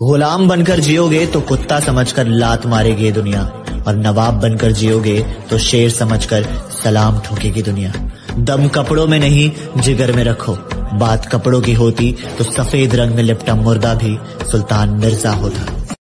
गुलाम बनकर जियोगे तो कुत्ता समझकर लात मारेगी दुनिया, और नवाब बनकर जियोगे तो शेर समझकर सलाम ठोकेगी दुनिया। दम कपड़ों में नहीं, जिगर में रखो। बात कपड़ों की होती तो सफ़ेद रंग में लिपटा मुर्दा भी, सुल्तान मिर्ज़ा होता।